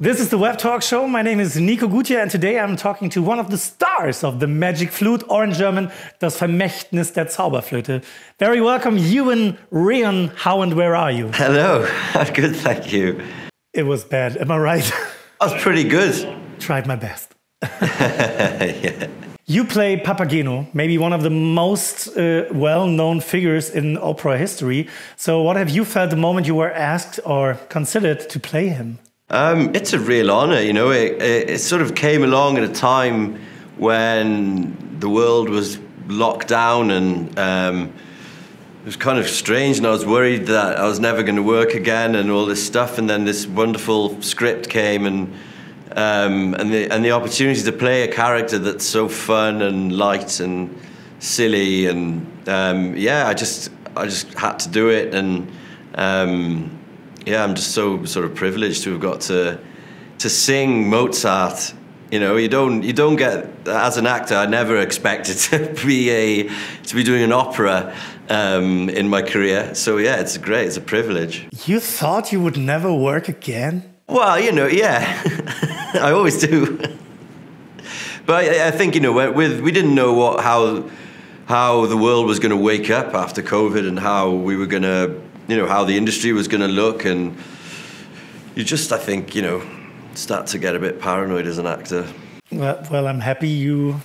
This is the Web Talk Show. My name is Nico Gutjahr, and today I'm talking to one of the stars of the Magic Flute, or in German, Das Vermächtnis der Zauberflöte. Very welcome, Iwan Rheon. How and where are you? Hello. I'm good, thank you. It was bad. Am I right? I was pretty good. Tried my best. yeah. You play Papageno, maybe one of the most uh, well known figures in opera history. So, what have you felt the moment you were asked or considered to play him? Um, it's a real honour, you know. It, it, it, sort of came along at a time when the world was locked down and um, it was kind of strange, and I was worried that I was never going to work again and all this stuff. And then this wonderful script came and um, and the and the opportunity to play a character that's so fun and light and silly and um, yeah, I just I just had to do it and um, yeah, I'm just so sort of privileged to have got to to sing Mozart. You know, you don't you don't get as an actor. I never expected to be a to be doing an opera um, in my career. So yeah, it's great. It's a privilege. You thought you would never work again? Well, you know, yeah, I always do. but I, I, think you know, with we didn't know what how how the world was going to wake up after COVID and how we were going to you know how the industry was going to look, and you just I think you know start to get a bit paranoid as an actor. Well, well I'm happy you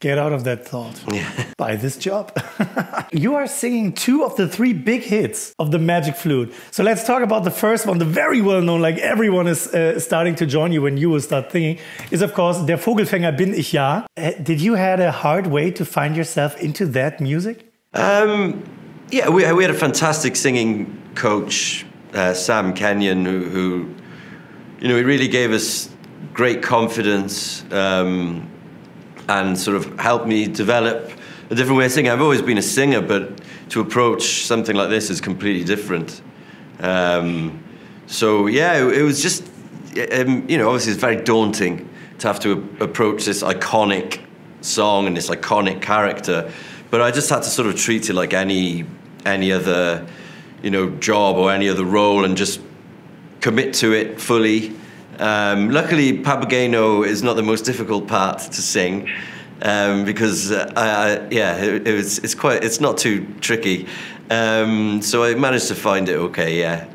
get out of that thought yeah. by this job. you are singing two of the three big hits of the Magic Flute. So let's talk about the first one, the very well known, like everyone is uh, starting to join you when you will start singing, is of course Der Vogelfänger bin ich ja. Uh, did you had a hard way to find yourself into that music? Um, yeah, we, we had a fantastic singing coach, uh, Sam Kenyon, who, who, you know, he really gave us great confidence um, and sort of helped me develop a different way of singing. I've always been a singer, but to approach something like this is completely different. Um, so yeah, it, it was just, um, you know, obviously it's very daunting to have to approach this iconic song and this iconic character. But I just had to sort of treat it like any any other, you know, job or any other role and just commit to it fully. Um, luckily, Papageno is not the most difficult part to sing. Um, because uh, I, yeah, it, it, was it's quite it's not too tricky, um, so I managed to find it okay. Yeah,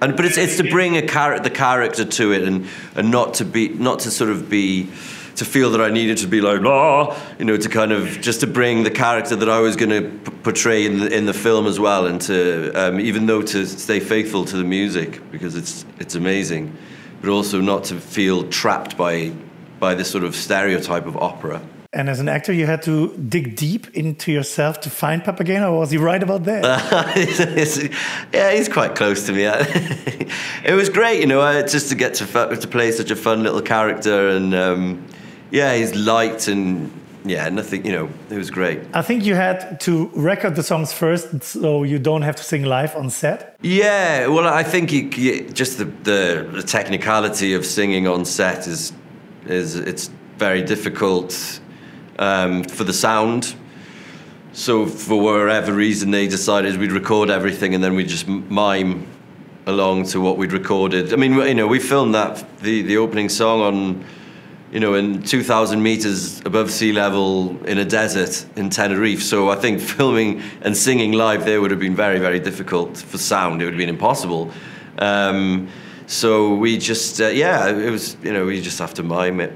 and but it's it's to bring a char- the character to it and and not to be not to sort of be to feel that I needed to be like, ah, you know, to kind of just to bring the character that I was going to p- portray in the, in the film as well, and to um, even though to stay faithful to the music because it's it's amazing, but also not to feel trapped by by this sort of stereotype of opera. And as an actor, you had to dig deep into yourself to find Papageno, was he right about that? yeah, he's quite close to me. it was great, you know, just to get to, to play such a fun little character and. Um, yeah, he's light and yeah, nothing, you know, it was great. I think you had to record the songs first so you don't have to sing live on set. Yeah, well, I think you, just the, the, the technicality of singing on set is is it's very difficult um, for the sound. So for whatever reason, they decided we'd record everything and then we'd just mime along to what we'd recorded. I mean, you know, we filmed that the the opening song on you know, in 2,000 meters above sea level in a desert in Tenerife. So I think filming and singing live there would have been very, very difficult for sound. It would have been impossible. Um, so we just, uh, yeah, it was, you know, we just have to mime it.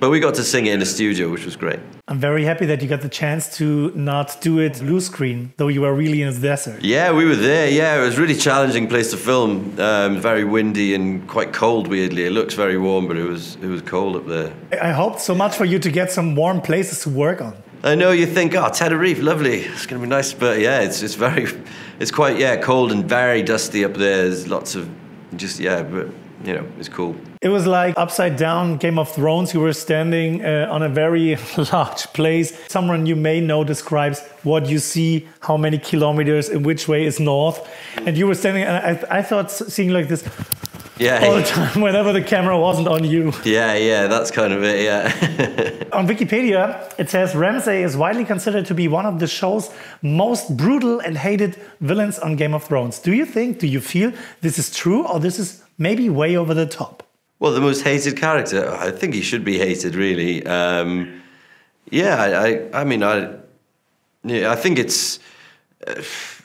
But we got to sing it in the studio, which was great. I'm very happy that you got the chance to not do it blue screen, though you were really in the desert. Yeah, we were there. Yeah, it was a really challenging place to film. Um, very windy and quite cold. Weirdly, it looks very warm, but it was it was cold up there. I hoped so much for you to get some warm places to work on. I know you think, oh, Tenerife, lovely. It's going to be nice, but yeah, it's it's very, it's quite yeah cold and very dusty up there. There's lots of just yeah, but you know, it's cool. It was like upside down Game of Thrones. You were standing uh, on a very large place. Someone you may know describes what you see, how many kilometers, in which way is north. And you were standing, and I, I thought seeing like this yeah, all the time whenever the camera wasn't on you. Yeah, yeah, that's kind of it, yeah. on Wikipedia, it says Ramsay is widely considered to be one of the show's most brutal and hated villains on Game of Thrones. Do you think, do you feel this is true or this is maybe way over the top? Well, the most hated character. I think he should be hated, really. Um, yeah, I, I, I mean, I, yeah, I think it's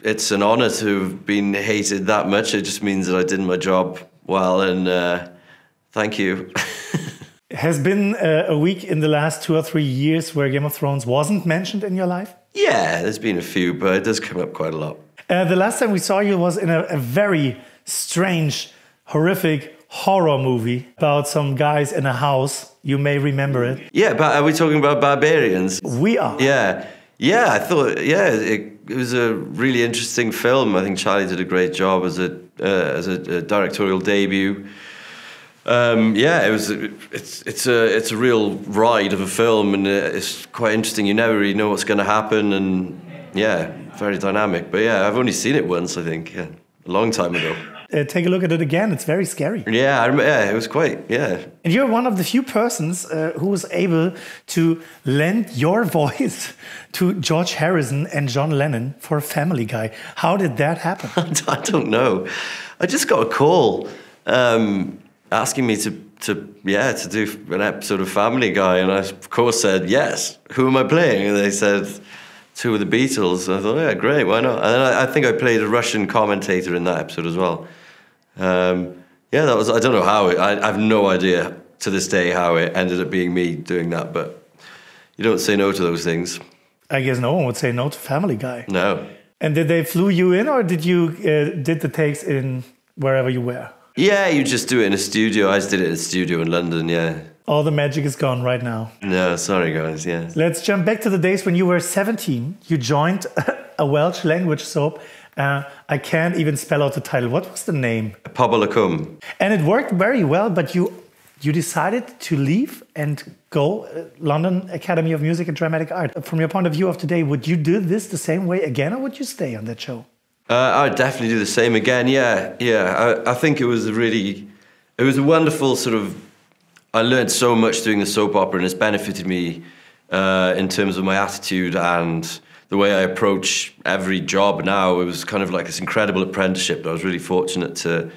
it's an honor to have been hated that much. It just means that I did my job well, and uh, thank you. Has been uh, a week in the last two or three years where Game of Thrones wasn't mentioned in your life? Yeah, there's been a few, but it does come up quite a lot. Uh, the last time we saw you was in a, a very strange, horrific horror movie about some guys in a house. You may remember it. Yeah, but are we talking about barbarians? We are. Yeah, yeah. I thought, yeah, it, it was a really interesting film. I think Charlie did a great job as a uh, as a, a, directorial debut. Um, yeah, it was. It's it's a it's a real ride of a film, and it's quite interesting. You never really know what's going to happen, and yeah, very dynamic. But yeah, I've only seen it once. I think yeah, a long time ago uh, take a look at it again. It's very scary. Yeah, I remember, yeah, it was quite, yeah. And you're one of the few persons uh, who was able to lend your voice to George Harrison and John Lennon for Family Guy. How did that happen? I don't know. I just got a call um, asking me to, to, yeah, to do an episode of Family Guy, and I of course said yes. Who am I playing? And they said two of the Beatles. I thought, yeah, great, why not? And I, I think I played a Russian commentator in that episode as well. Um, yeah, that was. I don't know how. It, I, I have no idea to this day how it ended up being me doing that, but you don't say no to those things. I guess no one would say no to Family Guy. No. And did they flew you in, or did you uh, did the takes in wherever you were? Yeah, you just do it in a studio. I just did it in a studio in London. Yeah. All the magic is gone right now. No, sorry guys. Yeah. Let's jump back to the days when you were 17. You joined a Welsh language soap uh, I can't even spell out the title. What was the name? Y And it worked very well, but you you decided to leave and go uh, London Academy of Music and Dramatic Art. From your point of view of today, would you do this the same way again, or would you stay on that show? Uh, I would definitely do the same again. Yeah, yeah. I, I think it was a really, it was a wonderful sort of. I learned so much doing the soap opera, and it's benefited me uh, in terms of my attitude and the way I approach every job now, it was kind of like this incredible apprenticeship that I was really fortunate to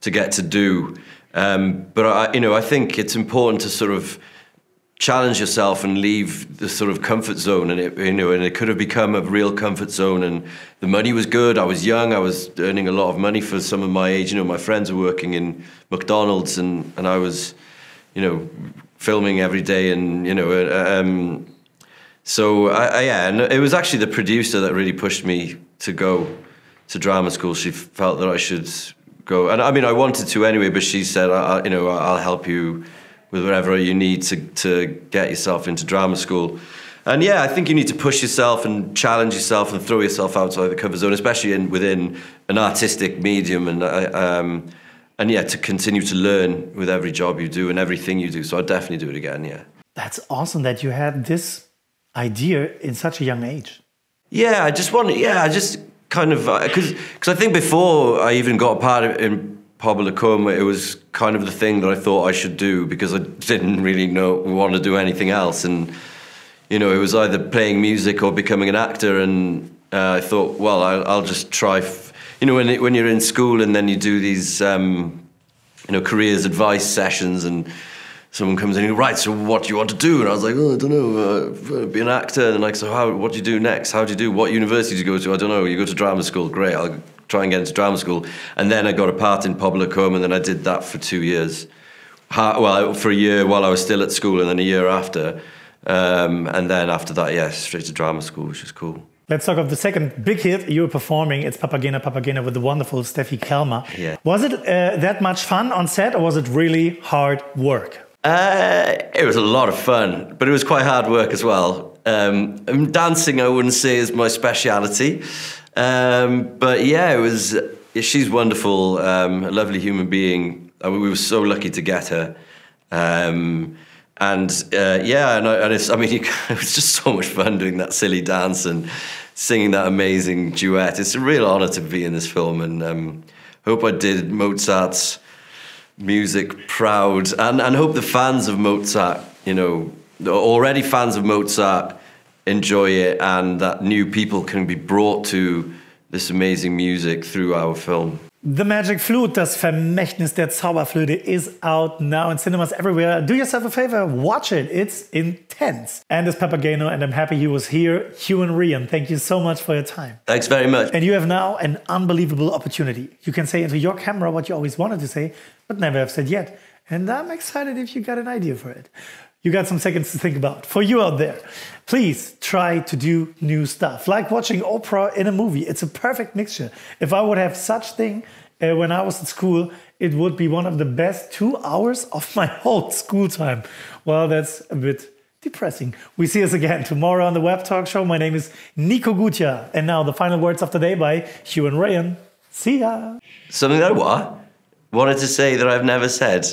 to get to do. Um, but I, you know, I think it's important to sort of challenge yourself and leave the sort of comfort zone. And it you know and it could have become a real comfort zone. And the money was good. I was young. I was earning a lot of money for some of my age. You know my friends were working in mcdonald's and and i was you know filming every day and you know uh, um, so I, I, yeah, and it was actually the producer that really pushed me to go to drama school. She felt that I should go, and I mean I wanted to anyway, but she said, I, you know, I'll help you with whatever you need to to get yourself into drama school. And yeah, I think you need to push yourself and challenge yourself and throw yourself outside the comfort zone, especially in within an artistic medium. And um, and yeah, to continue to learn with every job you do and everything you do. So I'd definitely do it again. Yeah. That's awesome that you had this idea in such a young age? Yeah, I just wanted. Yeah, I just kind of because uh, because I think before I even got a part in y Cwm, it was kind of the thing that I thought I should do because I didn't really know want to do anything else, and you know, it was either playing music or becoming an actor, and uh, I thought, well, I'll, I'll just try. you know, when it, when you're in school and then you do these, um, you know, careers advice sessions and someone comes in and goes, right, so what do you want to do? And I was like, oh, I don't know, uh, be an actor. And like, so how, what do you do next? How do you do? What university do you go to? I don't know. You go to drama school, great. I'll try and get into drama school. And then I got a part in y and then I did that for two years. well, for a year while I was still at school, and then a year after. Um, and then after that, yeah, straight to drama school, which is cool. Let's talk of the second big hit you were performing. It's Papagena Papagena with the wonderful Stéfi Celma. Yeah. Was it uh, that much fun on set, or was it really hard work? Uh, it was a lot of fun, but it was quite hard work as well. Um, dancing, I wouldn't say is my speciality, um, but yeah, it was. She's wonderful, um, a lovely human being. I mean, we were so lucky to get her. Um, and uh, yeah, and, I, and I mean, it was just so much fun doing that silly dance and singing that amazing duet. It's a real honor to be in this film, and um, hope I did Mozart's music proud and, and hope the fans of Mozart, you know, already fans of Mozart enjoy it and that new people can be brought to this amazing music through our film. The Magic Flute, das Vermächtnis der Zauberflöte, is out now in cinemas everywhere. Do yourself a favor, watch it. It's intense. And it's Papageno, and I'm happy he was here. Iwan Rheon, thank you so much for your time. Thanks very much. And you have now an unbelievable opportunity. You can say into your camera what you always wanted to say, but never have said yet. And I'm excited if you got an idea for it. You got some seconds to think about. For you out there, please try to do new stuff, like watching opera in a movie. It's a perfect mixture. If I would have such thing uh, when I was at school, it would be one of the best two hours of my whole school time. Well, that's a bit depressing. We see us again tomorrow on the Web Talk Show. My name is Nico Gutjahr. And now the final words of the day by Iwan Rheon. See ya. Something that I what? Wanted to say that I've never said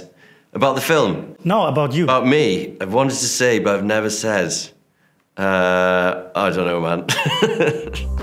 about the film. No, about you. About me. I've wanted to say, but I've never said. Uh, I don't know, man.